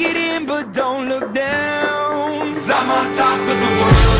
In, but don't look down. I'm on top of the world.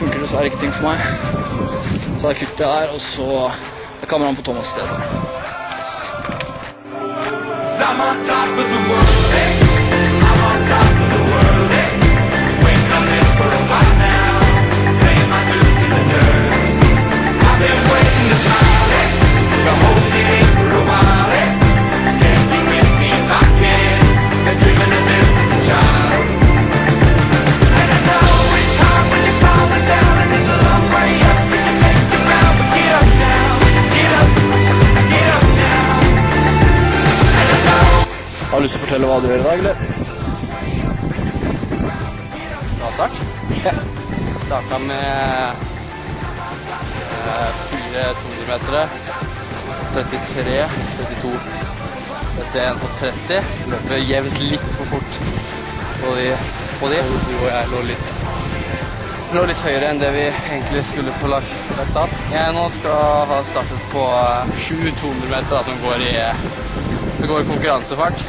Funker dessverre ikke ting for meg. Så da kutter jeg der, og så er kameraet for Thomas i stedet. Yes. Har du lyst til å fortelle hva du gjør i dag, eller? Bra start. Ja. Starta med eh, fire 200-metere. 33, 32, 31 og 30. Løper jevnt litt for fort på de. På de. Du og jeg lå litt, lå litt høyere enn det vi egentlig skulle få lagt, av. Jeg nå skal ha startet på eh, sju 200-meter da, som går i, det går i konkurransefart.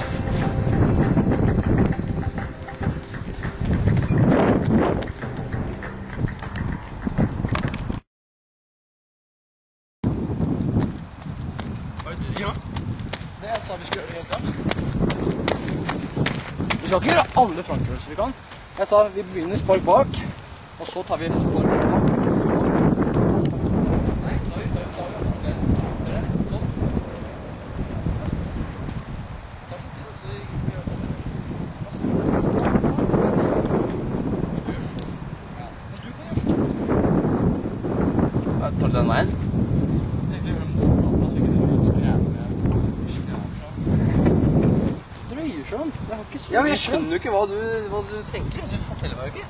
Jeg sa vi skulle gjøre helt Vi skal ikke gjøre alle frontkurser vi kan. Jeg sa vi begynner spark bak, og så tar vi spark bak. Det. Tar du den veien? Drøyer seg om. Jeg har ikke så Ja, men Jeg skjønner jo ikke hva du, hva du tenker. Du forteller meg jo ikke.